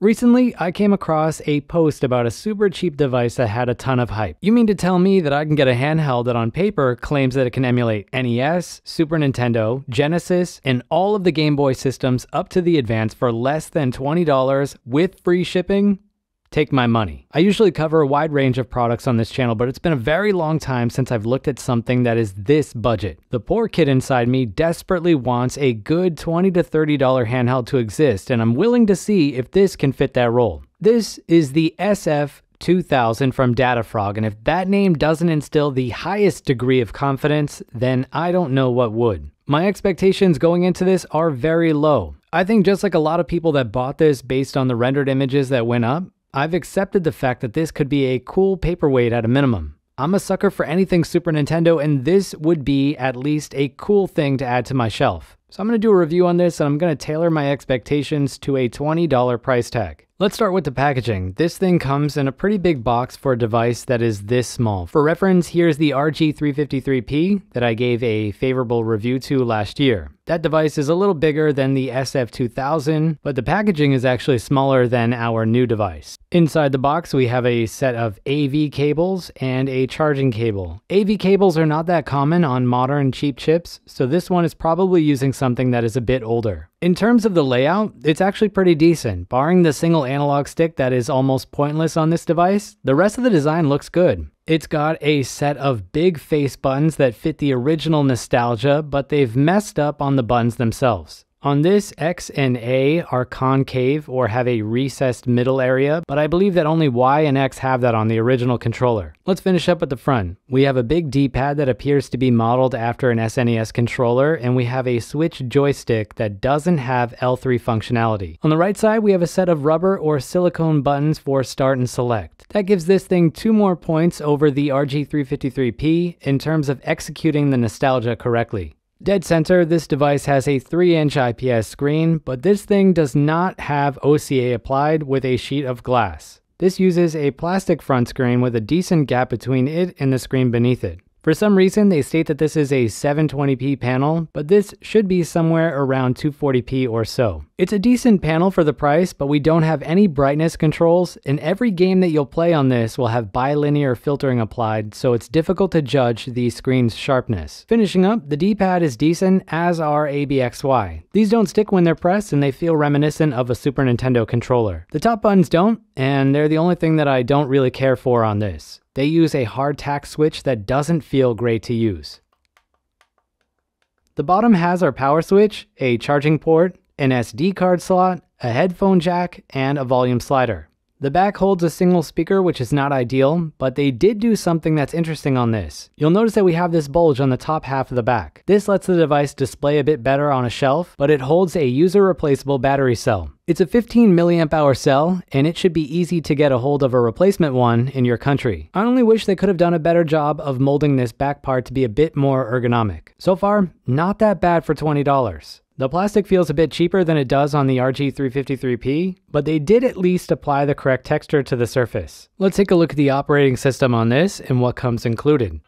Recently, I came across a post about a super cheap device that had a ton of hype. You mean to tell me that I can get a handheld that on paper claims that it can emulate NES, Super Nintendo, Genesis, and all of the Game Boy systems up to the Advance for less than $20 with free shipping? Take my money. I usually cover a wide range of products on this channel, but it's been a very long time since I've looked at something that is this budget. The poor kid inside me desperately wants a good 20 to $30 handheld to exist, and I'm willing to see if this can fit that role. This is the SF 2000 from Datafrog, and if that name doesn't instill the highest degree of confidence, then I don't know what would. My expectations going into this are very low. I think just like a lot of people that bought this based on the rendered images that went up, I've accepted the fact that this could be a cool paperweight at a minimum. I'm a sucker for anything Super Nintendo, and this would be at least a cool thing to add to my shelf. So I'm going to do a review on this, and I'm going to tailor my expectations to a $20 price tag. Let's start with the packaging. This thing comes in a pretty big box for a device that is this small. For reference, here's the RG353P that I gave a favorable review to last year. That device is a little bigger than the SF2000, but the packaging is actually smaller than our new device. Inside the box, we have a set of AV cables and a charging cable. AV cables are not that common on modern cheap chips, so this one is probably using something that is a bit older. In terms of the layout, it's actually pretty decent. Barring the single analog stick that is almost pointless on this device, the rest of the design looks good. It's got a set of big face buttons that fit the original nostalgia, but they've messed up on the buttons themselves. On this, X and A are concave or have a recessed middle area, but I believe that only Y and X have that on the original controller. Let's finish up with the front. We have a big D-pad that appears to be modeled after an SNES controller, and we have a Switch joystick that doesn't have L3 functionality. On the right side, we have a set of rubber or silicone buttons for start and select. That gives this thing two more points over the RG353P in terms of executing the nostalgia correctly. Dead center, this device has a 3-inch IPS screen, but this thing does not have OCA applied with a sheet of glass. This uses a plastic front screen with a decent gap between it and the screen beneath it. For some reason, they state that this is a 720p panel, but this should be somewhere around 240p or so. It's a decent panel for the price, but we don't have any brightness controls, and every game that you'll play on this will have bilinear filtering applied, so it's difficult to judge the screen's sharpness. Finishing up, the D-pad is decent, as are ABXY. These don't stick when they're pressed, and they feel reminiscent of a Super Nintendo controller. The top buttons don't, and they're the only thing that I don't really care for on this. They use a hardtack switch that doesn't feel great to use. The bottom has our power switch, a charging port, an SD card slot, a headphone jack, and a volume slider. The back holds a single speaker, which is not ideal, but they did do something that's interesting on this. You'll notice that we have this bulge on the top half of the back. This lets the device display a bit better on a shelf, but it holds a user replaceable battery cell. It's a 15 milliamp hour cell, and it should be easy to get a hold of a replacement one in your country. I only wish they could have done a better job of molding this back part to be a bit more ergonomic. So far, not that bad for $20. The plastic feels a bit cheaper than it does on the RG353P, but they did at least apply the correct texture to the surface. Let's take a look at the operating system on this and what comes included.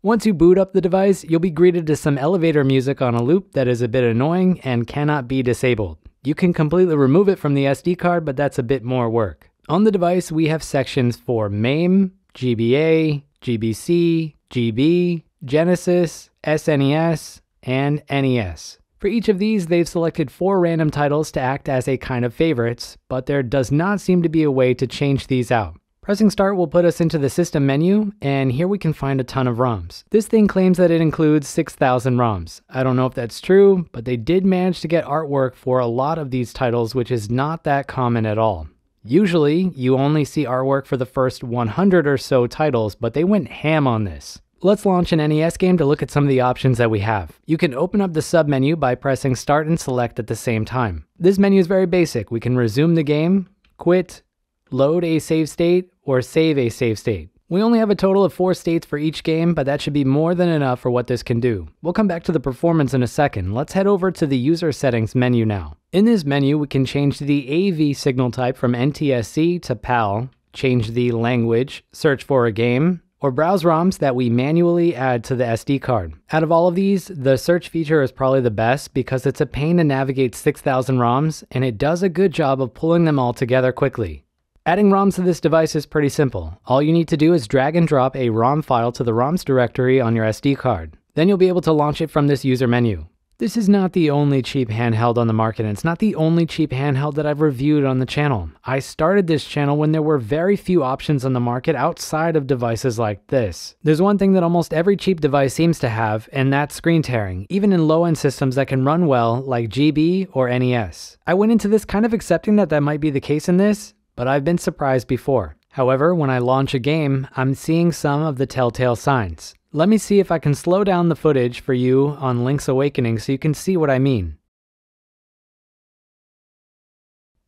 Once you boot up the device, you'll be greeted to some elevator music on a loop that is a bit annoying and cannot be disabled. You can completely remove it from the SD card, but that's a bit more work. On the device, we have sections for MAME, GBA, GBC, GB, Genesis, SNES, and NES. For each of these, they've selected four random titles to act as a kind of favorites, but there does not seem to be a way to change these out. Pressing start will put us into the system menu, and here we can find a ton of ROMs. This thing claims that it includes 6,000 ROMs. I don't know if that's true, but they did manage to get artwork for a lot of these titles, which is not that common at all. Usually, you only see artwork for the first 100 or so titles, but they went ham on this. Let's launch an NES game to look at some of the options that we have. You can open up the submenu by pressing start and select at the same time. This menu is very basic. We can resume the game, quit, load a save state, or save a save state. We only have a total of four states for each game, but that should be more than enough for what this can do. We'll come back to the performance in a second. Let's head over to the user settings menu now. In this menu, we can change the AV signal type from NTSC to PAL, change the language, search for a game, or browse ROMs that we manually add to the SD card. Out of all of these, the search feature is probably the best because it's a pain to navigate 6,000 ROMs and it does a good job of pulling them all together quickly. Adding ROMs to this device is pretty simple. All you need to do is drag and drop a ROM file to the ROMs directory on your SD card. Then you'll be able to launch it from this user menu. This is not the only cheap handheld on the market, and it's not the only cheap handheld that I've reviewed on the channel. I started this channel when there were very few options on the market outside of devices like this. There's one thing that almost every cheap device seems to have, and that's screen tearing, even in low-end systems that can run well like GB or NES. I went into this kind of accepting that that might be the case in this, but I've been surprised before. However, when I launch a game, I'm seeing some of the telltale signs. Let me see if I can slow down the footage for you on Link's Awakening so you can see what I mean.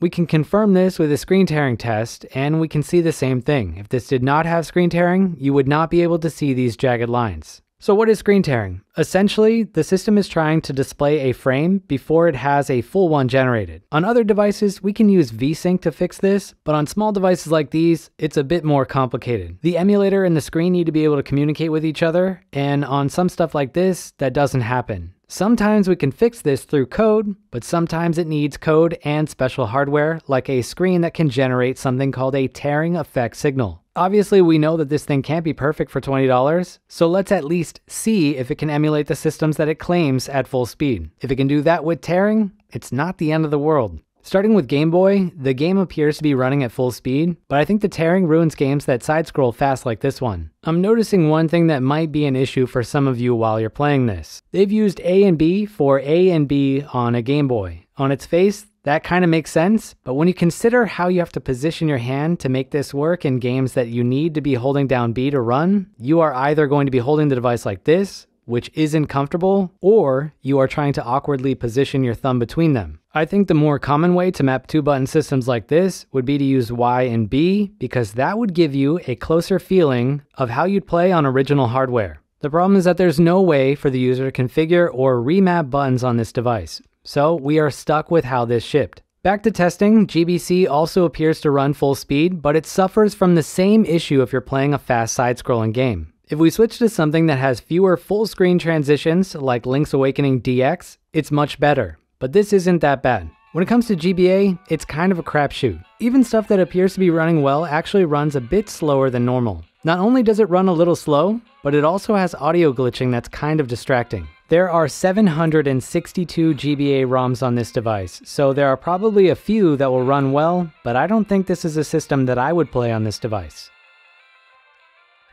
We can confirm this with a screen tearing test, and we can see the same thing. If this did not have screen tearing, you would not be able to see these jagged lines. So what is screen tearing? Essentially, the system is trying to display a frame before it has a full one generated. On other devices, we can use VSync to fix this, but on small devices like these, it's a bit more complicated. The emulator and the screen need to be able to communicate with each other, and on some stuff like this, that doesn't happen. Sometimes we can fix this through code, but sometimes it needs code and special hardware, like a screen that can generate something called a tearing effect signal. Obviously, we know that this thing can't be perfect for $20, so let's at least see if it can emulate the systems that it claims at full speed. If it can do that with tearing, it's not the end of the world. Starting with Game Boy, the game appears to be running at full speed, but I think the tearing ruins games that side scroll fast like this one. I'm noticing one thing that might be an issue for some of you while you're playing this. They've used A and B for A and B on a Game Boy. On its face, that kind of makes sense, but when you consider how you have to position your hand to make this work in games that you need to be holding down B to run, you are either going to be holding the device like this, which isn't comfortable, or you are trying to awkwardly position your thumb between them. I think the more common way to map two button systems like this would be to use Y and B because that would give you a closer feeling of how you'd play on original hardware. The problem is that there's no way for the user to configure or remap buttons on this device, so we are stuck with how this shipped. Back to testing, GBC also appears to run full speed, but it suffers from the same issue if you're playing a fast side-scrolling game. If we switch to something that has fewer full screen transitions like Link's Awakening DX, it's much better. But this isn't that bad. When it comes to GBA, it's kind of a crapshoot. Even stuff that appears to be running well actually runs a bit slower than normal. Not only does it run a little slow, but it also has audio glitching that's kind of distracting. There are 762 GBA ROMs on this device, so there are probably a few that will run well, but I don't think this is a system that I would play on this device.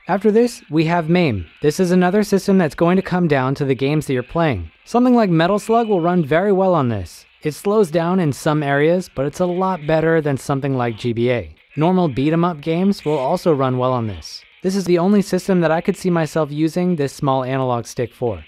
After this, we have MAME. This is another system that's going to come down to the games that you're playing. Something like Metal Slug will run very well on this. It slows down in some areas, but it's a lot better than something like GBA. Normal beat 'em up games will also run well on this. This is the only system that I could see myself using this small analog stick for.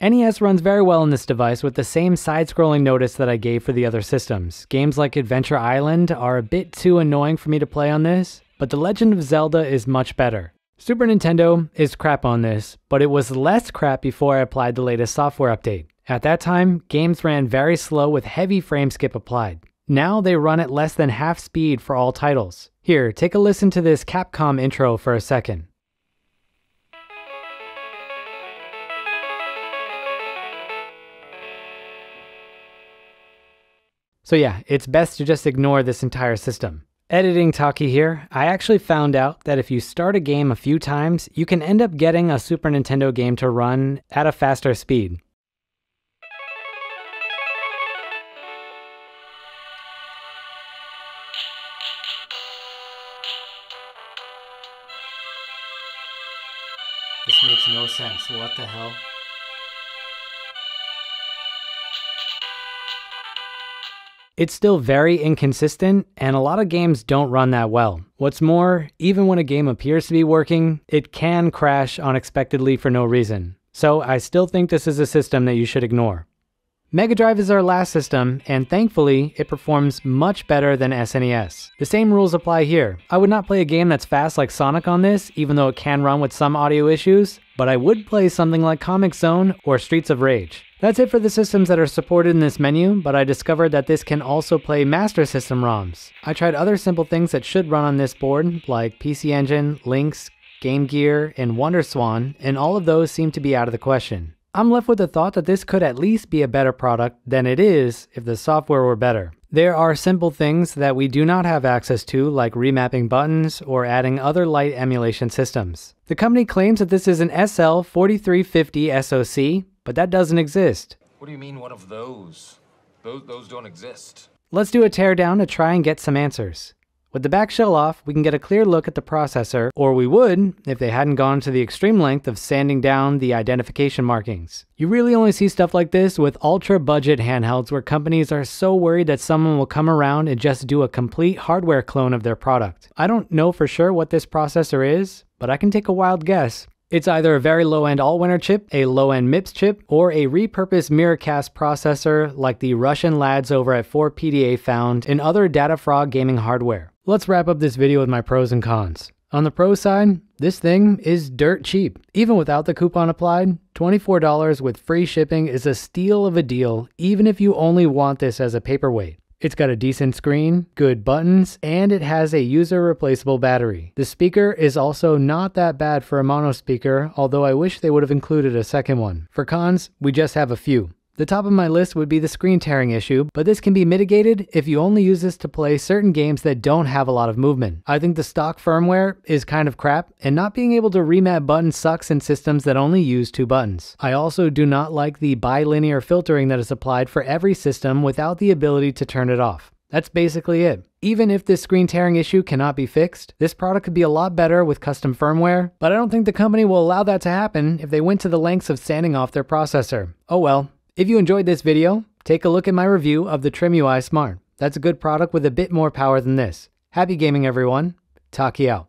NES runs very well on this device with the same side-scrolling notice that I gave for the other systems. Games like Adventure Island are a bit too annoying for me to play on this, but The Legend of Zelda is much better. Super Nintendo is crap on this, but it was less crap before I applied the latest software update. At that time, games ran very slow with heavy frame skip applied. Now they run at less than half speed for all titles. Here, take a listen to this Capcom intro for a second. So yeah, it's best to just ignore this entire system. Editing Taki here, I actually found out that if you start a game a few times, you can end up getting a Super Nintendo game to run at a faster speed. This makes no sense. What the hell? It's still very inconsistent, and a lot of games don't run that well. What's more, even when a game appears to be working, it can crash unexpectedly for no reason. So I still think this is a system that you should ignore. Mega Drive is our last system, and thankfully, it performs much better than SNES. The same rules apply here. I would not play a game that's fast like Sonic on this, even though it can run with some audio issues, but I would play something like Comix Zone or Streets of Rage. That's it for the systems that are supported in this menu, but I discovered that this can also play Master System ROMs. I tried other simple things that should run on this board, like PC Engine, Lynx, Game Gear, and WonderSwan, and all of those seem to be out of the question. I'm left with the thought that this could at least be a better product than it is if the software were better. There are simple things that we do not have access to, like remapping buttons or adding other light emulation systems. The company claims that this is an SL4350 SoC, but that doesn't exist. What do you mean, one of those? Those, those don't exist. Let's do a teardown to try and get some answers. With the back shell off, we can get a clear look at the processor, or we would if they hadn't gone to the extreme length of sanding down the identification markings. You really only see stuff like this with ultra budget handhelds where companies are so worried that someone will come around and just do a complete hardware clone of their product. I don't know for sure what this processor is, but I can take a wild guess. It's either a very low end Allwinner chip, a low end MIPS chip, or a repurposed Miracast processor like the Russian lads over at 4PDA found in other Datafrog gaming hardware. Let's wrap up this video with my pros and cons. On the pro side, this thing is dirt cheap. Even without the coupon applied, $24 with free shipping is a steal of a deal, even if you only want this as a paperweight. It's got a decent screen, good buttons, and it has a user replaceable battery. The speaker is also not that bad for a mono speaker, although I wish they would have included a second one. For cons, we just have a few. The top of my list would be the screen tearing issue, but this can be mitigated if you only use this to play certain games that don't have a lot of movement. I think the stock firmware is kind of crap, and not being able to remap buttons sucks in systems that only use two buttons. I also do not like the bilinear filtering that is applied for every system without the ability to turn it off. That's basically it. Even if this screen tearing issue cannot be fixed, this product could be a lot better with custom firmware, but I don't think the company will allow that to happen if they went to the lengths of sanding off their processor. Oh well, if you enjoyed this video, take a look at my review of the TrimUI Smart. That's a good product with a bit more power than this. Happy gaming everyone. Taki out.